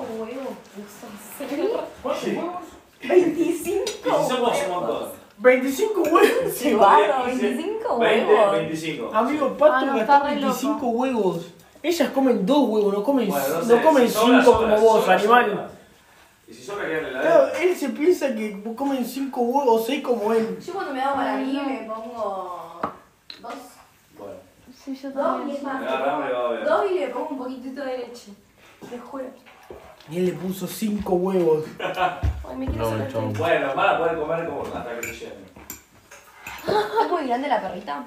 huevos puso. ¿Cuántos huevos? 25 Y si somos huevos. montón. 25 huevos. Sí, bárbaro, 15, 25 20, huevos. 25. Amigo, Pato Ah, no, gastó está re 25 huevos. Ellas comen dos huevos, no comen, Bueno, no sé, comen si sobra, 5 sobra, como vos, sobra, animal. sobra. Y si sobra, queda en la Claro, heladera. él se piensa que comen 5 huevos o 6 como él. Yo cuando me hago para mí no. me pongo dos. Bueno, Sí, yo Dos y también. más. me agarra hambre, va a ver. Dos y le pongo un poquitito de leche. Te juro. Y él le puso 5 huevos. Ay, me quiero No, sacar chau. esto. Bueno, van a poder comer como hasta que te llenen. ¿Es muy grande la perrita?